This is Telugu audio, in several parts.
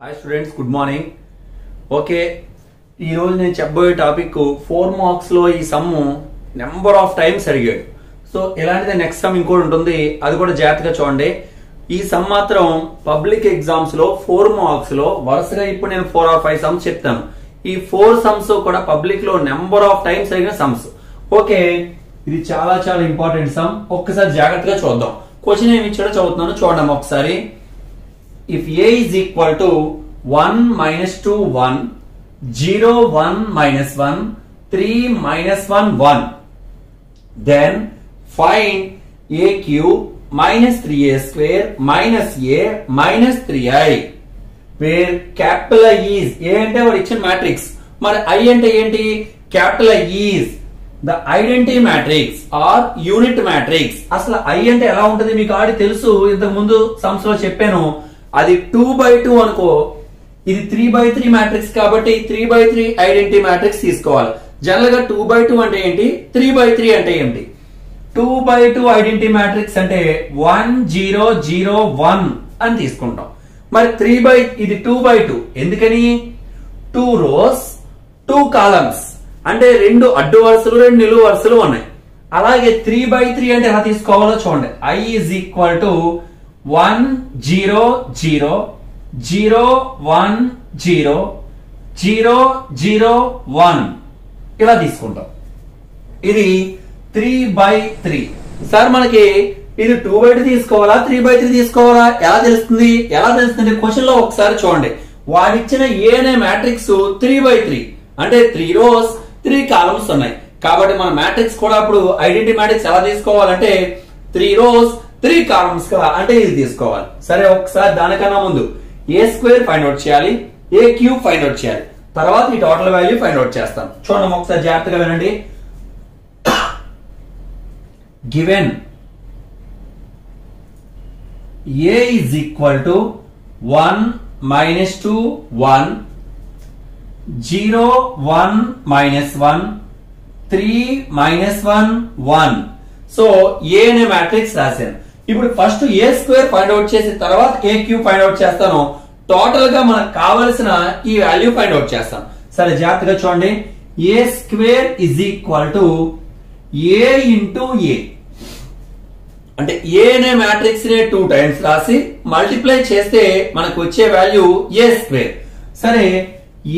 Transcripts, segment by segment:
Hi students good morning okay ఈ రోజు నేను చెప్పబోయే టాపిక్ ఫోర్ మార్క్స్లో ఈ సమ్ నెంబర్ ఆఫ్ టైమ్స్ అడిగాడు సో ఇలాంటిదే నెక్స్ట్ సమ్ ఇంకోటి ఉంటుంది అది కూడా జాగ్రత్తగా చూడండి. ఈ సమ్ మాత్రం పబ్లిక్ ఎగ్జామ్స్లో ఫోర్ మార్క్స్లో వరుసగా ఇప్పుడు నేను ఫోర్ ఆర్ ఫైవ్ సమ్స్ చెప్తాను. ఈ ఫోర్ సమ్స్ కూడా పబ్లిక్లో నెంబర్ ఆఫ్ టైమ్స్ అడిగిన సమ్స్. ఓకే ఇది చాలా చాలా ఇంపార్టెంట్ సమ్. ఒక్కసారి జాగ్రత్తగా చూద్దాం. క్వశ్చన్ ఏమి ఇచ్చాడో చదువుతున్నాను చూడడం ఒకసారి. If A a is equal to 1 minus 2 1 0 1 minus 1 3 minus 1 1 then find a cube minus 3a square minus a minus 3i I where capital is A అంటే వాడు ఇచ్చిన మ్యాట్రిక్స్ మరి ఐ అంటే ఏంటి? Capital I the identity matrix or unit matrix అసలు ఐ అంటే ఎలా ఉంటుంది? మీకు ఆడి తెలుసు. ఇంతకు ముందు సమ్స్లో చెప్పాను. అది టూ బై టూ అనుకో. ఇది త్రీ బై త్రీ మ్యాట్రిక్స్ కాబట్టి three by three identity matrix తీసుకోవాలి. జనరల్గా టూ బై టూ అంటే ఏంటి? త్రీ బై త్రీ అంటే ఏంటి? Two by two identity matrix అంటే వన్ జీరో జీరో వన్ అని తీసుకుంటాం. మరి త్రీ బై ఇది టూ బై టూ. ఎందుకని? Two rows two columns. అంటే రెండు అడ్డు వరుసలు రెండు నిలువు వరుసలు ఉన్నాయి. అలాగే త్రీ బై త్రీ అంటే ఎలా తీసుకోవాలో చూడండి. I is equal to one zero zero zero one zero zero zero one. ఇలా తీసుకుంటాం. ఇది త్రీ బై త్రీ. సార్ మనకి ఇది టూ బై టూ తీసుకోవాలా? త్రీ బై త్రీ తీసుకోవాలా? ఎలా తెలుస్తుంది? ఎలా తెలుస్తుంది? క్వశ్చన్లో ఒకసారి చూడండి. వాడిచ్చిన ఏ అనే మ్యాట్రిక్స్ త్రీ బై త్రీ. అంటే త్రీ రోస్ త్రీ కాలమ్స్ ఉన్నాయి. కాబట్టి మన మ్యాట్రిక్స్ కూడా అప్పుడు ఐడెంటిటీ మ్యాట్రిక్స్ ఎలా తీసుకోవాలంటే త్రీ రోస్ త్రీ కాలమ్స్గా అంటే ఇది తీసుకోవాలి. సరే ఒకసారి దానికన్నా ముందు. ఏ స్క్వేర్ ఫైండ్ అవుట్ చేయాలి. ఏ క్యూబ్ ఫైండ్ అవుట్ చేయాలి. తర్వాత ఈ టోటల్ వాల్యూ ఫైండ్ అవుట్ చేస్తాం. చూడండి ఒకసారి జాగ్రత్తగా వినండి. Given. A is equal to 1 minus 2 1 0 1 minus 1 3 minus 1 1 so A అనే మ్యాట్రిక్స్ రాశాను. ఇప్పుడు first A square find out చేసిన తర్వాత ఏ క్యూ ఫైండ్ అవుట్ చేస్తాను. టోటల్గా మనకు కావలసిన ఈ వాల్యూ ఫైండ్ అవుట్ చేస్తాం. సరే జాగ్రత్తగా చూడండి. A square is equal to A into A అంటే ఏ అనే మ్యాట్రిక్స్ నే టూ టైమ్స్ రాసి మల్టిప్లై చేస్తే మనకు వచ్చే వాల్యూ ఏ స్క్వేర్ సరే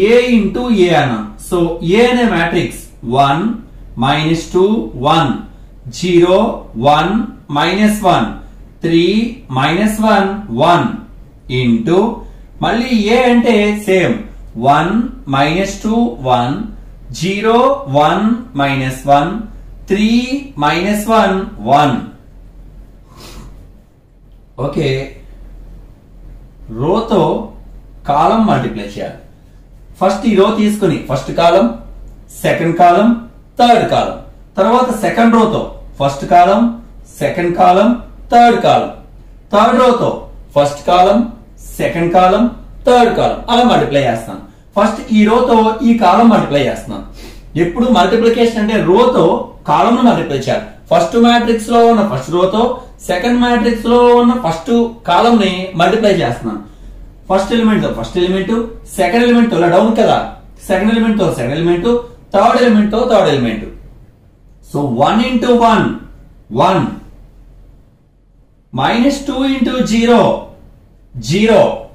ఏ ఇంటూ ఏ అన్న. సో ఏ అనే matrix one minus two one zero one minus one three minus one one into మళ్ళీ ఏ అంటే same one minus two one zero one minus one three minus one one okay రోతో కాలం మల్టిప్లై చేయాలి. ఫస్ట్ ఈ రో తీసుకుని first column second column third column. తర్వాత second రోతో first column second column third column. Third రోతో first column second column third column. అలా మల్టిప్లై చేస్తాను ఫస్ట్ ఈ రోతో ఈ కాలం మల్టిప్లై చేస్తున్నాను ఎప్పుడు మల్టిప్లికేషన్ అంటే రోతో కాలం మల్టిప్లై చేయాలి. ఫస్ట్ మ్యాట్రిక్స్లో ఉన్న ఫస్ట్ రోతో సెకండ్ మ్యాట్రిక్స్లో ఉన్న ఫస్ట్ కాలం ని మల్టిప్లై చేస్తున్నాను. ఫస్ట్ ఎలిమెంట్తో ఫస్ట్ ఎలిమెంట్ సెకండ్ ఎలిమెంట్తో డౌన్ కదా. సెకండ్ ఎలిమెంట్తో second element third ఎలిమెంట్తో third element so one into one one minus two into zero zero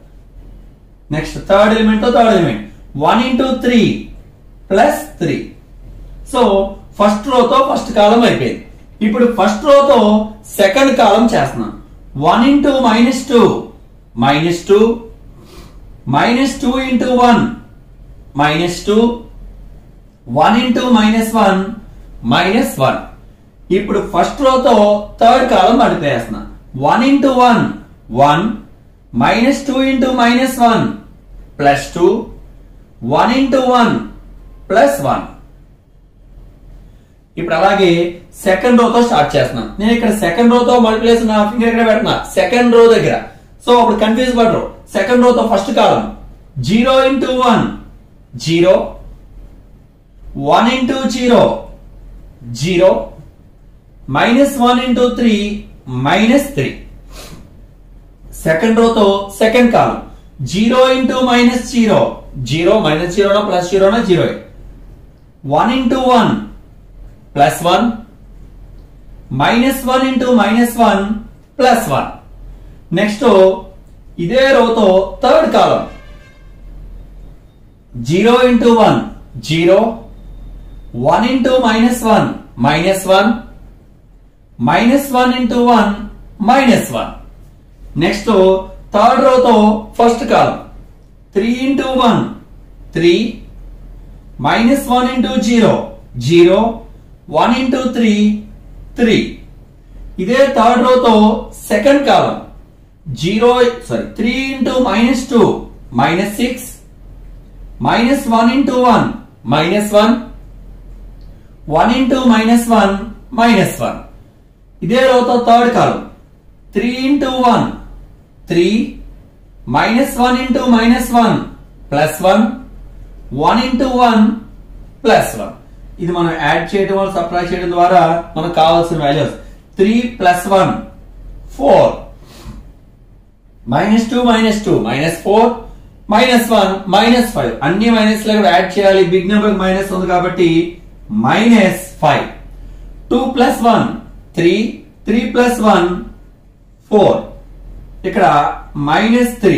next third ఎలిమెంట్తో third element one into three plus three so first రోతో first column అయిపోయింది. ఇప్పుడు ఫస్ట్ రోతో సెకండ్ కాలం చేస్తున్నాం. One into minus two minus two minus two into one minus two one into minus one minus one ఇప్పుడు first రోతో third column multiply one into one one minus two into minus one plus two one into one plus one ఇప్పుడు అలాగే సెకండ్ రోతో స్టార్ట్ చేస్తున్నాను నేను ఇక్కడ సెకండ్ రోతో మల్టిప్లేషన్ నా ఫింగర్ ఇక్కడ పెడుతున్నా? సెకండ్ రో దగ్గర. సో అప్పుడు కన్ఫ్యూజ్ పడరు. Second రోతో first column zero into one zero one into zero zero minus one into three minus three second రోతో second column zero into minus zero zero minus జీరోనా plus జీరోనా zero one into one plus one minus one into minus one plus one next ఇదే రోతో third column zero into one zero one into minus one minus one minus one into one minus one next third రోతో first column three into one three minus one into zero zero one into three three ఇదే third రోతో second column zero sorry three into minus two minus six minus one into one minus one one into minus one minus one ఇదే రోతో third column three into one three minus one into minus one plus one one into one plus one ఇది మనం యాడ్ చేయడం వల్ల సప్లై చేయడం ద్వారా మనకు కావాల్సిన values three plus one four minus two minus two minus four minus one minus five అన్ని మైనస్లకు యాడ్ చేయాలి. బిగ్ నెంబర్ మైనస్ ఉంది కాబట్టి minus five two plus one three three plus one four ఇక్కడ minus three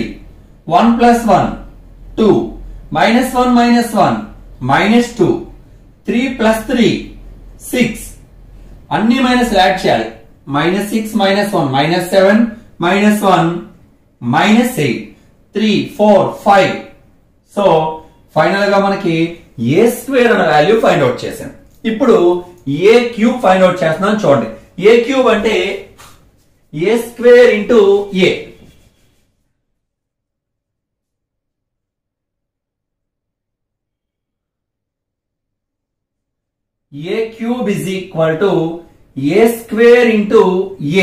one plus one two minus one minus one minus two three plus three six అన్ని మైనస్ యాడ్ చేయాలి. Minus six minus one minus seven minus one minus eight three four five. So ఫైనల్గా మనకి ఏ స్క్వేర్ అనే వాల్యూ ఫైండ్ అవుట్ చేసాం ఇప్పుడు ఏ క్యూబ్ ఫైండ్ అవుట్ చేస్తున్నాం చూడండి. ఏ క్యూబ్ అంటే A square into A? A cube is equal to A square into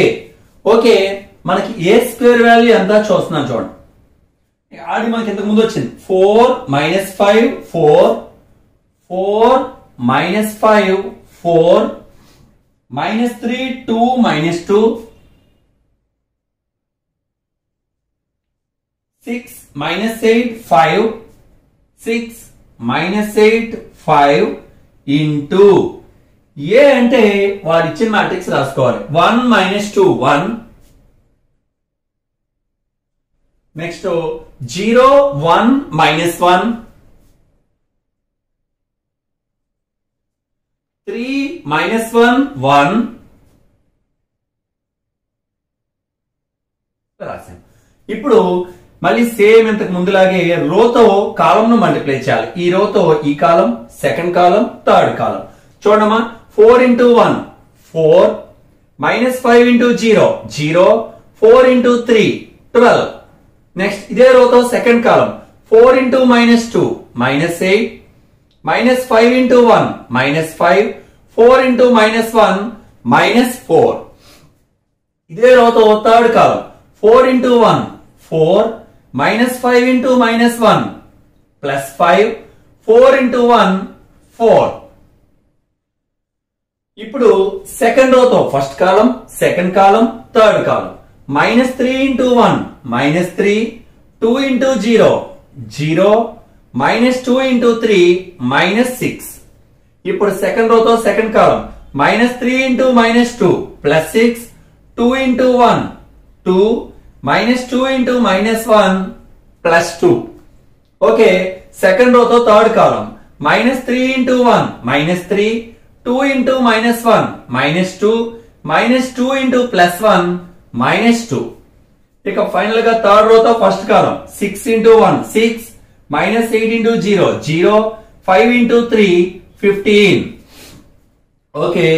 A okay మనకి ఏ స్క్వేర్ వాల్యూ ఎంత చూస్తున్నాం చూడండి. అది మనకి ఇంతకు ముందు వచ్చింది. Four minus five four four minus five four minus three two minus two six minus eight five six minus eight five into A అంటే వాడు ఇచ్చిన మ్యాట్రిక్స్ రాసుకోవాలి. One minus two one next zero one minus one three minus one one రాశాను ఇప్పుడు మళ్ళీ సేమ్ ఇంతకు ముందులాగే రోతో కాలంను మల్టిప్లై చేయాలి. ఈ రోతో ఈ కాలం సెకండ్ కాలం థర్డ్ కాలం. చూడమ్మా four into one four minus five into zero zero four into three twelve. Next ఇదే రోతో second column. Four into minus two minus eight minus five into one minus five four into minus one minus four. ఇదే రోతో third column. Four into one four minus five into minus one plus five four into one four ఇప్పుడు second రోతో first column second column third column minus three into one minus three two into zero zero minus two into three minus six ఇప్పుడు second రోతో second column minus three into minus two plus six two into one two minus two into minus one plus two okay second రోతో third column minus three into one minus three two into minus one minus two minus two into plus one minus two ఇక ఫైనల్గా third రోతో first column six into one six minus eight into zero zero five into three fifteen okay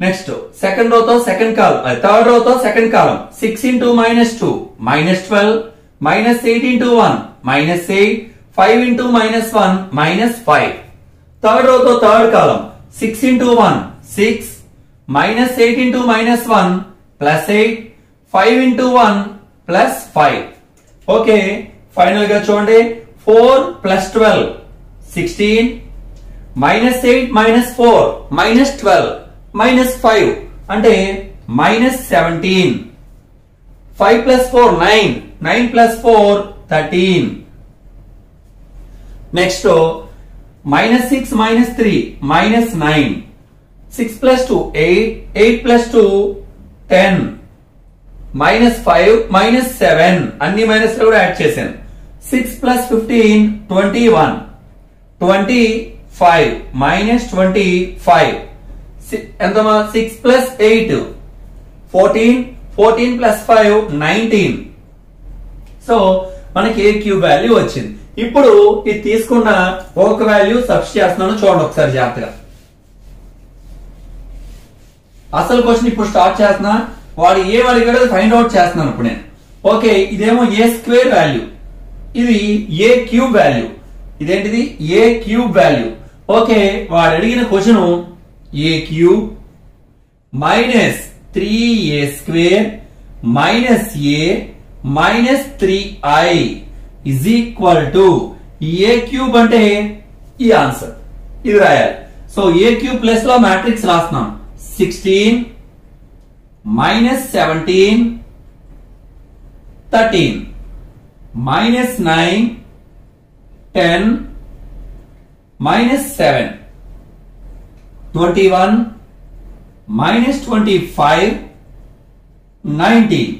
next second రోతో second column third రోతో second column six into minus two minus twelve minus eight into one minus eight five into minus one minus five third రోతో third column six into one six minus eight into minus one plus eight five into one plus five okay ఫైనల్గా చూడండి. Four plus twelve sixteen minus eight minus four minus twelve minus five అంటే minus seventeen five plus four nine nine plus four thirteen next minus six minus three minus nine six plus two eight eight plus two ten minus five minus seven అన్ని మైనస్ కూడా యాడ్ చేశాను. Six plus fifteen twenty one twenty five minus twenty five ఎంతమా six plus eight fourteen fourteen plus five nineteen so మనకి ఏ క్యూబ్ వాల్యూ వచ్చింది. ఇప్పుడు ఇది తీసుకున్న ఒక వాల్యూ సబ్స్ చేస్తున్నాను చూడండి ఒకసారి జాగ్రత్తగా. అసలు క్వశ్చన్ ఇప్పుడు స్టార్ట్ చేస్తున్నా. వాడు ఏ అడిగాడో ఫైండ్ అవుట్ చేస్తున్నాను ఇప్పుడు నేను. ఓకే ఇదేమో ఏ స్క్వేర్ వాల్యూ ఇది ఏ క్యూబ్ వాల్యూ ఇదేంటిది? ఏ క్యూబ్ వాల్యూ ఓకే వాడు అడిగిన question A cube minus three A square minus A minus three I is equal to A cube అంటే ఈ ఆన్సర్ ఇది రాయాలి సో ఏ క్యూబ్ ప్లస్లో మ్యాట్రిక్స్ రాస్తున్నాం sixteen minus seventeen thirteen minus nine ten minus seven twenty one minus twenty five nineteen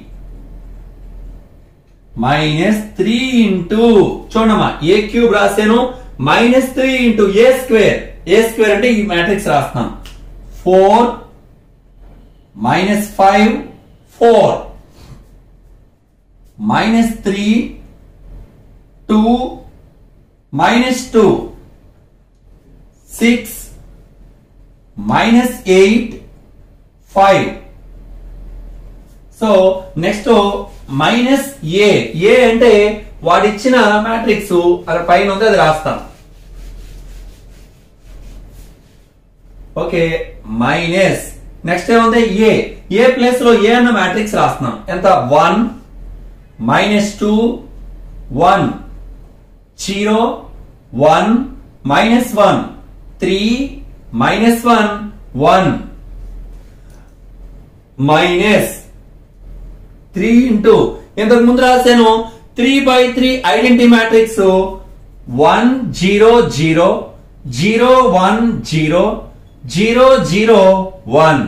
minus three into చూడమ్మా ఏ క్యూబ్ రాశాను? Minus three into A square A square అంటే ఈ మ్యాట్రిక్స్ రాస్తున్నాం. Four minus five four minus three two minus two six minus eight five so next minus A A అంటే వాడిచ్చిన మ్యాట్రిక్స్ అక్కడ పైన ఉంది అది రాస్తాం. ఓకే మైనస్ నెక్స్ట్ ఏముంది? ఏ ఏ ప్లేస్లో ఏ అన్న మ్యాట్రిక్స్ రాస్తున్నాం. ఎంత? One minus two one zero one minus one three minus one one minus three into ఇంతకు ముందు రాశాను. Three by three identity matrix one zero zero zero one zero zero zero one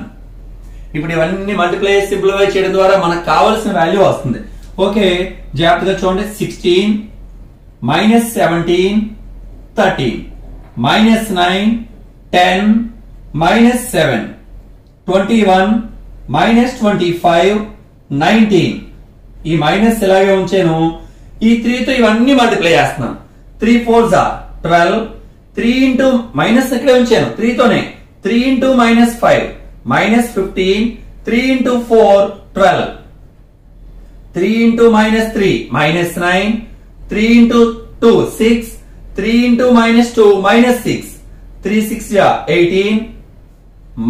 ఇప్పుడు ఇవన్నీ మల్టిప్లై సింప్లిఫై చేయడం ద్వారా మనకు కావాల్సిన వాల్యూ వస్తుంది. ఓకే జాగ్రత్తగా చూడండి. Sixteen minus seventeen thirteen minus nine ten minus seven twenty one minus twenty five nineteen ఈ మైనస్ ఇలాగే ఉంచాను? ఈ త్రీతో ఇవన్నీ మల్టిప్లై చేస్తున్నాం. త్రీ ఫోర్ జా ట్వెల్వ్ త్రీ ఇంటూ మైనస్ ఇక్కడే ఉంచాను? త్రీతోనే three into minus five minus fifteen three into four twelve three into minus three minus nine three into two six three into minus two minus six three six జా eighteen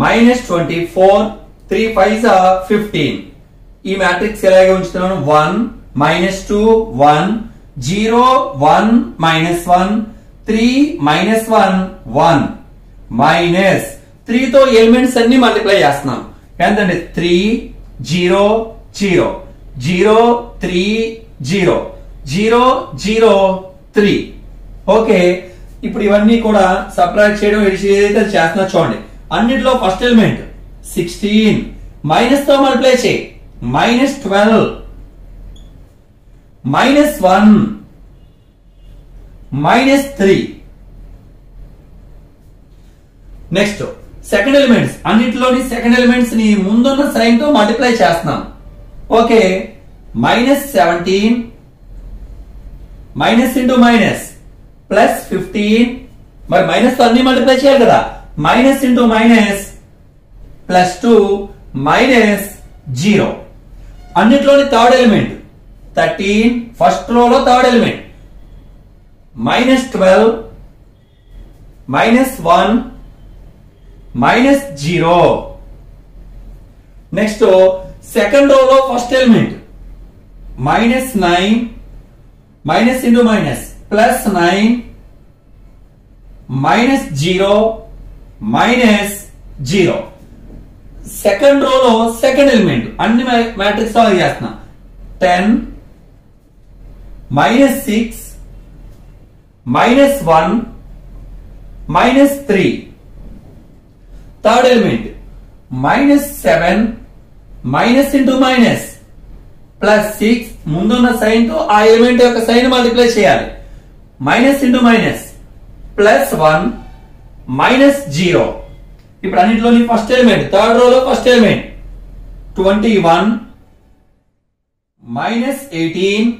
minus twenty four three five fifteen ఈ మ్యాట్రిక్స్ ఎలాగే ఉంచుతున్నాను? One minus two one zero one minus one three minus one one minus త్రీతో elements అన్ని మల్టిప్లై చేస్తున్నాం ఎంతండి? Three zero zero zero three zero zero zero three okay ఇప్పుడు ఇవన్నీ కూడా సపరేట్ చేయడం ఎడిషన్ ఏదైతే చేస్తున్నా చూడండి. అన్నిటిలో ఫస్ట్ ఎలిమెంట్ సిక్స్టీన్ మైనస్తో మల్టిప్లై చేయి. Minus twelve minus one minus three next second elements అన్నిటిలోని second ఎలిమెంట్స్ని ముందున్న సైన్తో మల్టిప్లై చేస్తున్నాం. Okay minus seventeen minus into minus plus fifteen మరి మైనస్తో అన్ని మల్టిప్లై చేయాలి కదా. Minus into minus plus two minus zero. అన్నిట్లోని third element. Thirteen first రోలో third element. Minus twelve minus one minus zero. Next second రోలో first element. Minus nine minus into minus. Plus nine minus zero minus zero second రోలో సెకండ్ ఎలిమెంట్ అన్ని మ్యాట్రిక్స్ సాల్వ్ చేస్తున్నా. Ten minus six minus one minus three third element minus seven minus into minus plus six ముందున్న సైన్తో ఆ ఎలిమెంట్ యొక్క సైన్ మల్టిప్లై చేయాలి. Minus into minus plus one minus zero ఇప్పుడు అన్నింటిలోని ఫస్ట్ ఎలిమెంట్ థర్డ్ రోలో first element twenty one minus eighteen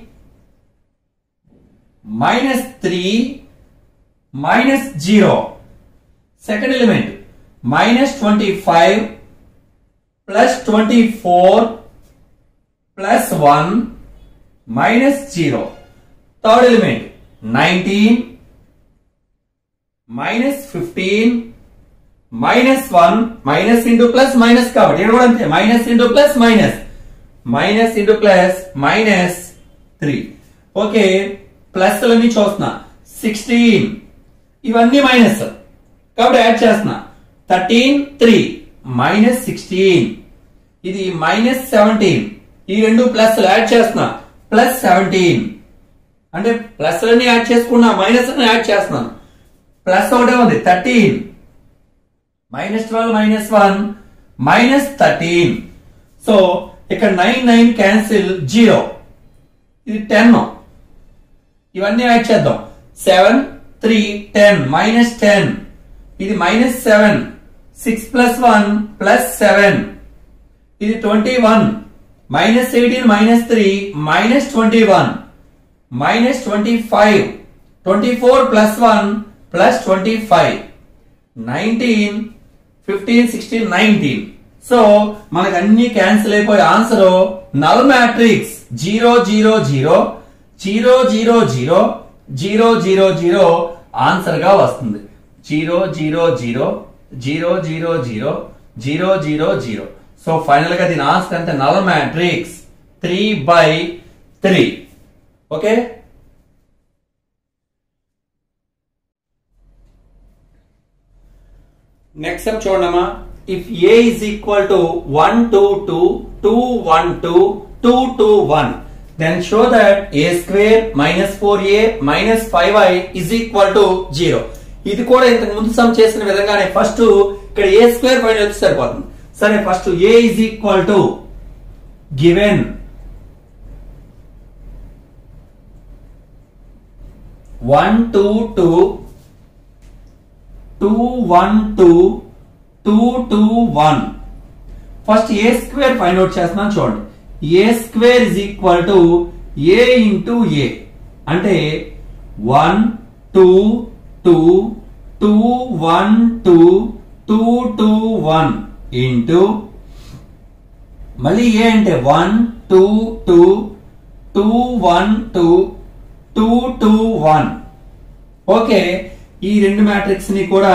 minus three minus zero second element minus twenty five plus twenty four plus one minus zero third element nineteen minus fifteen minus one minus into plus minus కాబట్టి ఇక్కడ కూడా అంతే. Minus into plus minus. Minus into plus minus three. Okay plus అన్ని చూస్తున్నా. సిక్స్టీన్. ఇవన్నీ మైనస్. కాబట్టి యాడ్ చేస్తున్న. Thirteen three. Minus sixteen. ఇది మైనస్ సెవెంటీన్. ఈ రెండు ప్లస్ యాడ్ చేస్తున్నా. Plus seventeen. అంటే ప్లస్ అన్ని యాడ్ చేసుకున్నా మైనస్ అని యాడ్ చేస్తున్నాను. ప్లస్ ఒకటే ఉంది thirteen. Minus twelve minus one minus thirteen. So ఇక్కడ నైన్ నైన్ క్యాన్సిల్ జీరో. ఇది టెన్. ఇవన్నీ యాడ్ చేద్దాం. Seven three ten. Minus ten. ఇది minus seven. Six plus one plus seven. ఇది twenty one. Minus eighteen minus three minus twenty one. Minus twenty five twenty four plus one plus twenty five nineteen fifteen sixteen nineteen so మనకు అన్ని క్యాన్సిల్ అయిపోయి answer null matrix zero zero zero zero zero zero zero zero zero ఆన్సర్గా వస్తుంది. Zero zero zero zero zero zero zero zero zero so ఫైనల్గా దీని ఆన్సర్ అంటే null matrix three by three okay? Next step చూడమ్మా if A is equal to one two two two one two two two one then show that A square minus four A minus five I is equal to zero ఇది కూడా ఇంతకు ముందు సమ్ చేసిన విధంగానే ఫస్ట్ ఇక్కడ ఏ స్క్వేర్ ఫైండ్ వచ్చి సరిపోతుంది. సరే first A is equal to given one two two two one two two two one. First A square find out చేస్తున్నాను చూడండి. A square is equal to A into A. అంటే one two two two one two two two one into. మళ్ళీ ఏ అంటే one two two two one two two two one okay ఈ రెండు మ్యాట్రిక్స్ని కూడా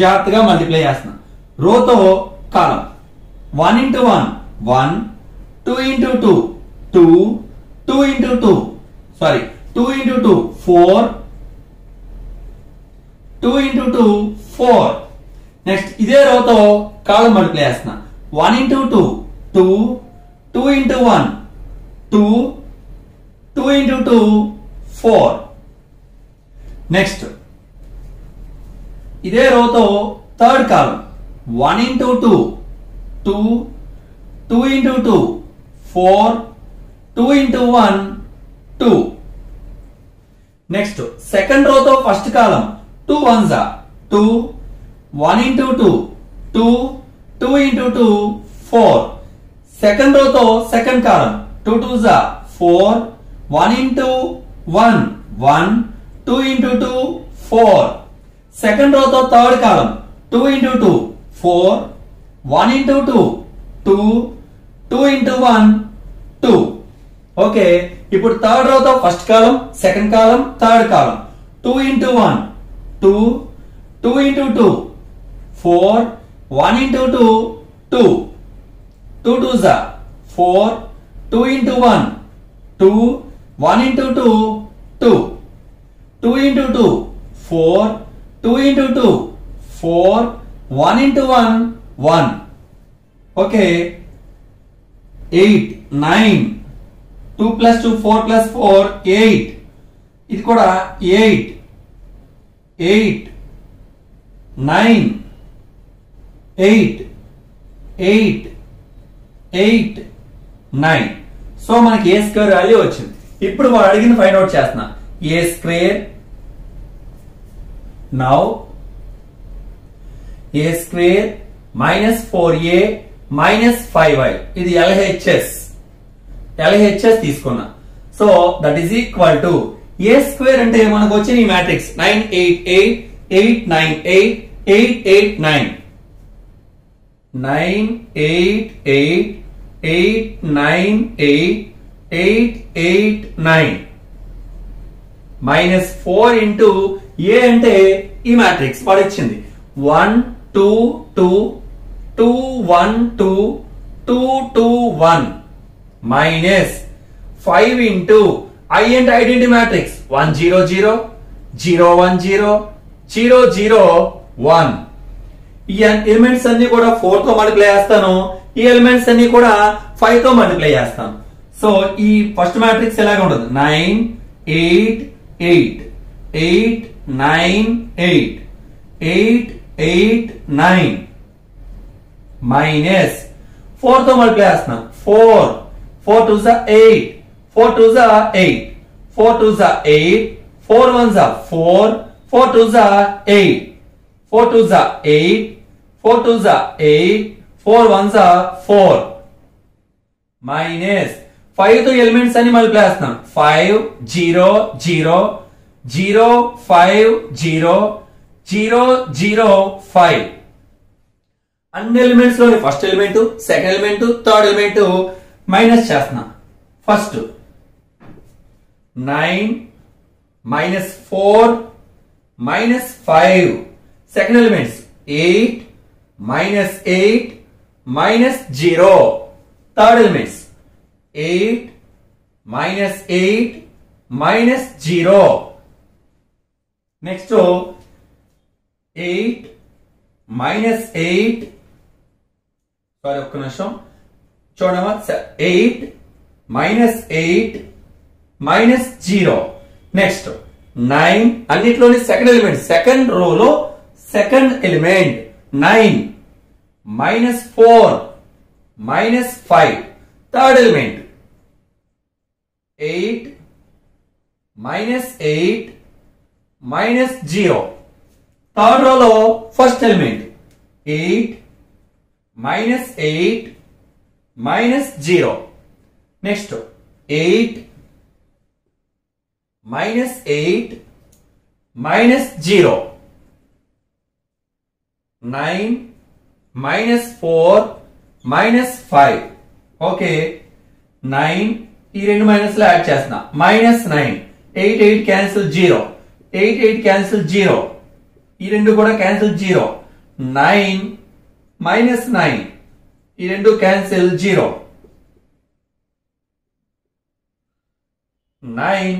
జాగ్రత్తగా మల్టిప్లై చేస్తున్నా. రోతో column. One into one one two into two two two into two sorry two into two four two into two four next ఇదే రోతో కాలం మల్టిప్లై చేస్తున్నా. One into two two two into one two two into two four next ఇదే రోతో third column one into two two two into two four two into one two next second రోతో first column two one జా two one into two two two into two four second రోతో second column two two జా four one into 1 1 2 into 2 4 second row of third column. 2 into 2 4 1 into 2 2 2 into 1 2 okay put third row of first column second column third column. 2 into 1 2 2 into 2 4 1 into 2 2 2 2 4 2 into 1 2 one into two two. Two into two four. Two into two four. One into one one. Okay. Eight nine. Two plus two four plus four eight. ఇది కూడా eight. Eight. Nine. Eight. Eight. Eight. Nine. So మనకి ఏ స్క్వేర్ వాల్యూ వచ్చింది? ఇప్పుడు వాడు అడిగిన ఫైండ్ అవుట్ చేస్తున్నా. A square now A square minus four A minus five I ఇది ఎల్హెచ్ఎస్ ఎల్హెచ్ఎస్ తీసుకున్నా. So that is equal to A square అంటే మనకు వచ్చిన ఈ matrix nine eight eight eight nine eight eight eight nine nine eight eight eight nine eight eight eight nine minus four into A అంటే ఈ మ్యాట్రిక్స్ వాడు ఇచ్చింది one two two two one two two two one minus five into I and identity matrix one zero zero zero one zero zero zero one ఈ ఎలిమెంట్స్ అన్ని కూడా ఫోర్తో మల్టిప్లై చేస్తాను. ఈ ఎలిమెంట్స్ అన్ని కూడా ఫైవ్తో మల్టిప్లై చేస్తాను. సో ఈ ఫస్ట్ మ్యాట్రిక్స్ ఎలాగ ఉంటుంది nine eight eight. Eight nine eight. Eight eight nine. Minus ఫోర్తో multiply చేస్తున్నాం. ఫోర్. ఫోర్ టూ జా ఎయిట్. ఫోర్ టూ జా ఎయిట్. ఫోర్ టూ జా ఎయిట్. ఫోర్ వన్ జా ఫోర్. ఫోర్ టూ జా ఎయిట్. ఫోర్ టూ జా ఎయిట్. ఫోర్ టూ జా ఎయిట్. ఫోర్ వన్ జా ఫోర్. మైనస్ ఫైవ్తో ఎలిమెంట్స్ అని మళ్ళీ చేస్తున్నాం five zero zero zero five zero zero zero five అన్ని ఎలిమెంట్స్లో first element second element third element minus చేస్తున్నా. First nine minus four minus five second elements eight minus eight minus zero third elements eight minus eight minus zero next eight minus eight sorry निमिषम minus zero next nine second element second row minus four minus five third element 8 minus 8 minus 0. Third row first element 8 minus 8 minus 0. Next 8 minus 8 minus 0. 9 minus 4 minus 5. Okay. 9 ఈ రెండు మైనస్లో యాడ్ చేస్తున్నా. Minus nine eight eight cancel zero eight eight cancel zero ఈ రెండు కూడా cancel zero nine minus nine ఈ రెండు cancel zero nine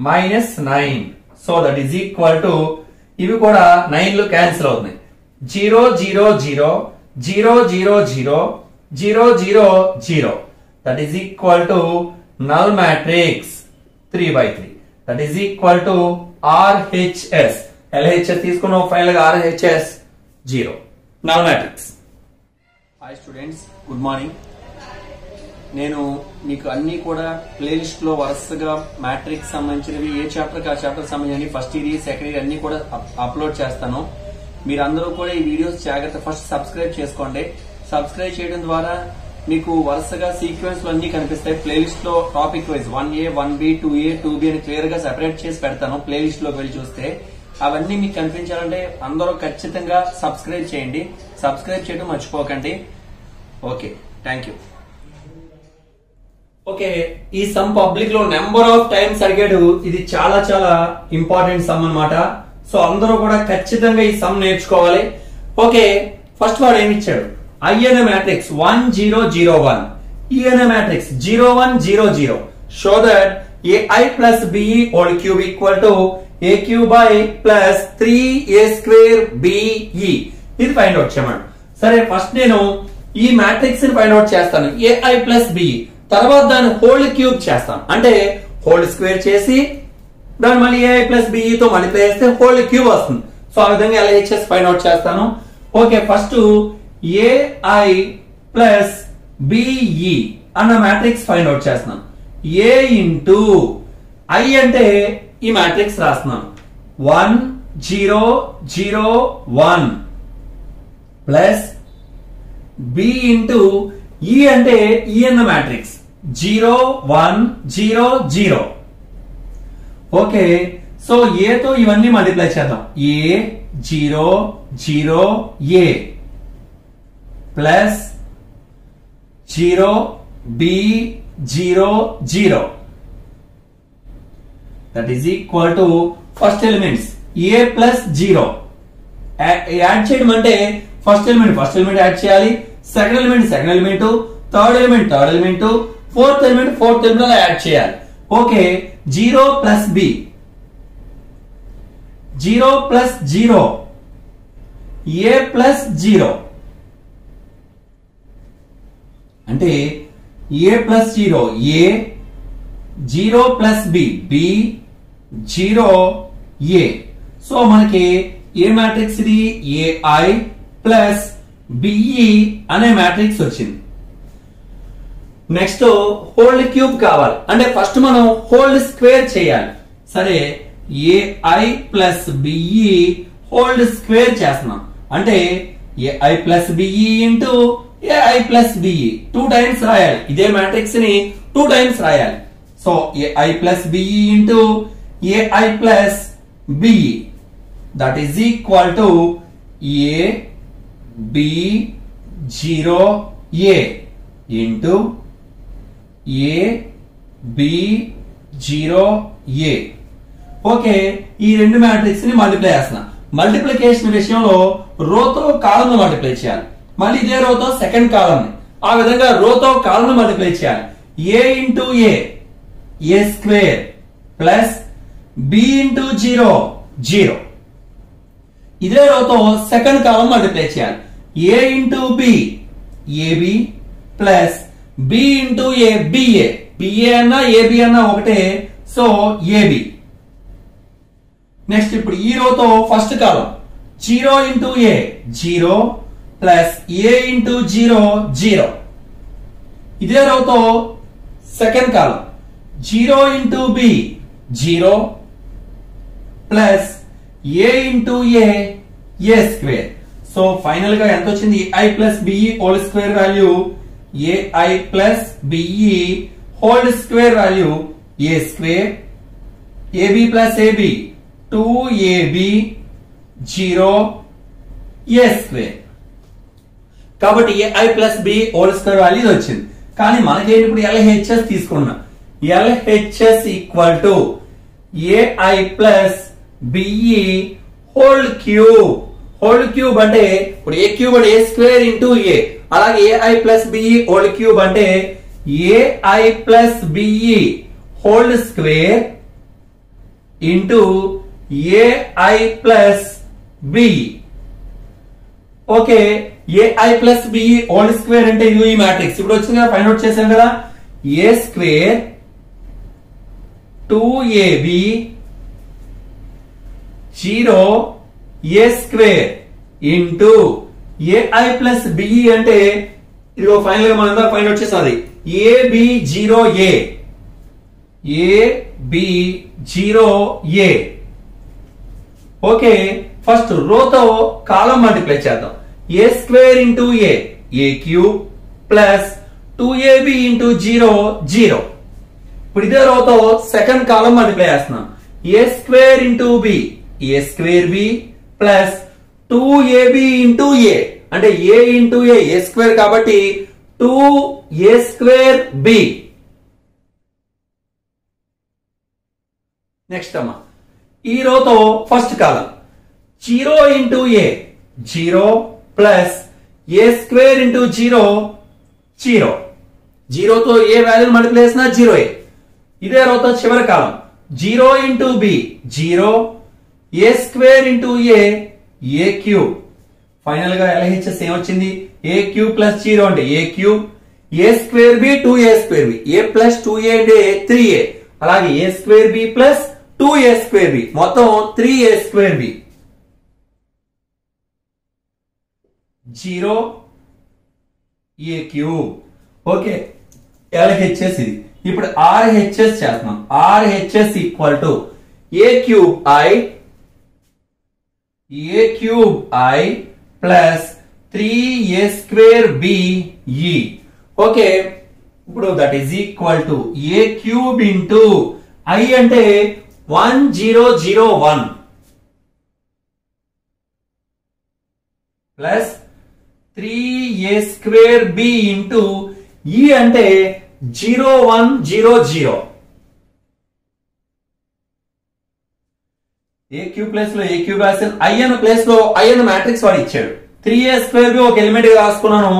minus nine so that is equal to ఇవి కూడా నైన్లు క్యాన్సిల్ అవుతున్నాయి. Zero zero zero zero zero zero zero zero zero that is equal to null matrix three by three that is equal to RHS LHS తీసుకున్నాం ఫైనల్గా RHS zero null matrix hi students good morning నేను మీకు అన్ని కూడా ప్లేలిస్ట్లో వరుసగా మ్యాట్రిక్స్ సంబంధించినవి ఏ చాప్టర్ ఆ చాప్టర్ సంబంధించి ఫస్ట్ ఇయర్ సెకండ్ ఇయర్ అన్ని కూడా అప్- అప్లోడ్ చేస్తాను. మీరందరూ కూడా ఈ వీడియోస్ జాగ్రత్త ఫస్ట్ సబ్స్క్రైబ్ చేసుకోండి. సబ్స్క్రైబ్ చేయడం ద్వారా మీకు వరుసగా సీక్వెన్స్ అన్ని కనిపిస్తాయి. ప్లేలిస్ట్లో topic wise one A one B two A two B అని క్లియర్గా సెపరేట్ చేసి పెడతాను ప్లేలిస్ట్లోకి వెళ్ళి చూస్తే. అవన్నీ మీకు కనిపించాలంటే అందరూ ఖచ్చితంగా సబ్స్క్రైబ్ చేయండి. సబ్స్క్రైబ్ చేయడం మర్చిపోకండి. ఓకే థ్యాంక్ యూ ఓకే ఈ సమ్ పబ్లిక్లో నెంబర్ ఆఫ్ టైమ్స్ అడిగాడు. ఇది చాలా చాలా ఇంపార్టెంట్ సమ్ అన్నమాట. సో అందరూ కూడా ఖచ్చితంగా ఈ సమ్ నేర్చుకోవాలి. ఓకే ఫస్ట్ వాడు ఏమి ఇచ్చాడు? INA zero 1 0 0 1. ENA matrix zero 1 0 0. Show plus AI plus BE equal to A to AQ plus three A square BE. ఇది ఫైండ్ అవుట్ చేయమండి సరే ఫస్ట్ నేను ఈ మ్యాట్రిక్స్ని ఫైండ్ అవుట్ చేస్తాను ఏఐ ప్లస్ బి తర్వాత దాన్ని హోల్డ్ క్యూబ్ చేస్తాను అంటే హోల్డ్ స్క్వేర్ చేసి దాన్ని మళ్ళీ ఏఐ ప్లస్ బిఈతో మల్టిప్లై చేస్తే హోల్డ్ క్యూబ్ వస్తుంది సో ఆ విధంగా ఎలా చేసి ఫైండ్ అవుట్ చేస్తాను okay first A I plus B E అన్న మ్యాట్రిక్స్ ఫైండ్ అవుట్ చేస్తున్నాం. ఏ ఇంటూ ఐ అంటే ఈ మ్యాట్రిక్స్ రాస్తున్నాం. One zero zero one plus B into E అంటే ఈ అన్న matrix zero one zero zero okay so ఏతో ఇవన్నీ మల్టిప్లై చేద్దాం. A zero zero A plus zero B zero zero that is equal to first elements A plus zero add చేయడం అంటే first element first element add చేయాలి. Second element second element third element third element fourth element fourth element add చేయాలి. Okay zero plus B zero plus zero A plus zero అంటే A plus zero? A zero plus B. B zero A. So మనకి ఏ మ్యాట్రిక్స్ ఇది? A I plus B E అనే మ్యాట్రిక్స్ వచ్చింది. నెక్స్ట్ హోల్డ్ క్యూబ్ కావాలి. అంటే ఫస్ట్ మనం హోల్డ్ స్క్వేర్ చేయాలి. సరే A I plus B E whole square చేస్తున్నాం. అంటే A I plus B E into A I plus B E two times రాయాలి. ఇదే మ్యాట్రిక్స్ని టూ టైమ్స్ రాయాలి. So A I plus B E into A I plus B E that is equal to A B zero A into A B zero A okay ఈ రెండు మ్యాట్రిక్స్ని మల్టిప్లై చేస్తున్నా. మల్టిప్లికేషన్ విషయంలో రోతో కాలంలో మల్టిప్లై చేయాలి. మళ్ళీ ఇదే రోతో సెకండ్ కాలం ఆ విధంగా రోతో కాలం మల్టిప్లై చేయాలి. A into A? A square plus B into zero? Zero. ఇదే రోతో సెకండ్ కాలం మల్టిప్లై చేయాలి. A into B? A B plus B into A? B A B A అన్నా ఏబి అన్నా ఒకటే. సో ఏబి నెక్స్ట్ ఇప్పుడు ఈ రోతో first column zero into A? Zero. Plus A into zero zero. ఇదే రోతో second column. Zero into B zero. Plus A into A A square. So ఫైనల్గా ఎంత వచ్చింది I plus B E whole square value A I plus B E whole square value A square. A B plus A B two A B zero A square. కాబట్టి A I plus B whole square value వచ్చింది. కానీ మనకేంటి ఇప్పుడు ఎల్హెచ్ఎస్ తీసుకున్నాం LHS equal to A I plus B E whole cube whole cube అంటే ఇప్పుడు ఏ క్యూబ్ అంటే ఏ స్క్వేర్ ఇంటూ ఏ అలాగే A I plus B E whole cube అంటే A I plus B E whole square into A I plus B okay A I plus B E whole square అంటే ఇది ఈ మ్యాట్రిక్స్ ఇప్పుడు వచ్చింది కదా ఫైండ్ అవుట్ చేశాం కదా. A square two A B zero A square into A I plus B E అంటే ఇదిగో ఫైనల్గా మనం find out చేసాది A B zero A A B zero A okay first రోతో column multiply చేద్దాం. A square into A A cube plus two A B into zero zero ఇప్పుడు ఇదే రోతో సెకండ్ కాలం మల్టిప్లై చేస్తున్నాం. A square into B A square B plus two A B into A అంటే A into A A square కాబట్టి two A square B next అమ్మా. ఈ రోతో first column zero into A zero plus A square into zero zero. జీరోతో A value multiply చేసినా జీరో ఏ ఇదే రోతో చివరి column. Zero into B zero. A square into A A cube ఫైనల్గా ఎల్హెచ్ఎస్ ఏమొచ్చింది? ఏ క్యూ ప్లస్ జీరో అంటే A cube A square B two A square B. A plus two A అంటే త్రీ ఏ. అలాగే A square B plus two A square B. మొత్తం three A square B. Zero A cube. Okay LHS ఇది. ఇప్పుడు ఆర్హెచ్ఎస్ చేస్తున్నాం. RHS equal to A cube I A cube I plus three A square B E okay ఇప్పుడు that is equal to A cube into I అంటే one zero zero one plus three A square B into E అంటే zero one zero zero A cube ప్లేస్లో ఏ క్యూ రాశాను ఐఎన్ ప్లేస్లో ఐఎన్ మ్యాట్రిక్స్ వాడు ఇచ్చాడు. త్రీ ఏ స్క్వేర్ బి ఒక ఎలిమెంట్గా రాసుకున్నాను.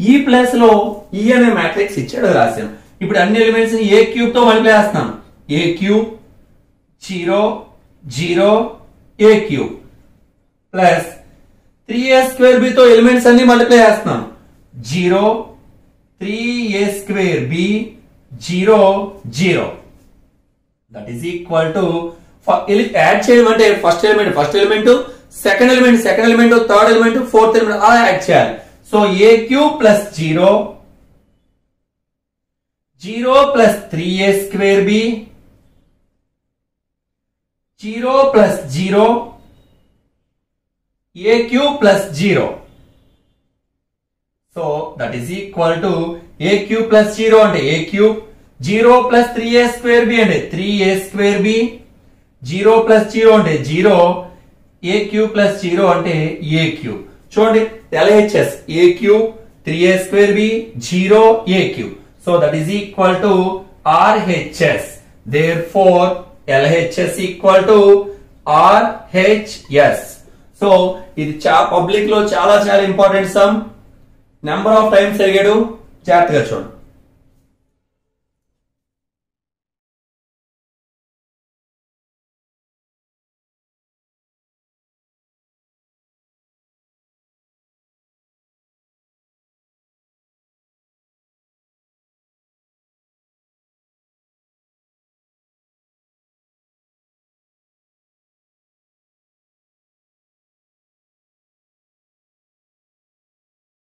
ఈ ప్లేస్లో ఈ అనే మ్యాట్రిక్స్ ఇచ్చాడు రాశాను. ఇప్పుడు అన్ని ఎలిమెంట్స్ ఏ క్యూబ్తో మల్టిప్లై చేస్తున్నాను. A cube zero zero A cube plus three A square B తో ఎలిమెంట్స్ అన్ని మల్టిప్లై చేస్తున్నాం. Zero three A square B zero zero that is equal to add చేయడం అంటే first element first element second element second element third element fourth element అలా యాడ్ చేయాలి. So A cube plus zero zero plus three A square B zero plus zero A cube plus zero so that is equal to A cube plus zero అంటే A cube zero plus three A square B అంటే three A square B zero plus zero అంటే zero A cube plus zero అంటే ఏ క్యూబ్ చూడండి LHS A cube three A square B zero A cube so that is equal to RHS therefore LHS equal to RHS so ఇది చా పబ్లిక్లో చాలా చాలా important sum number of times జరిగాడు? జాగ్రత్తగా చూడండి.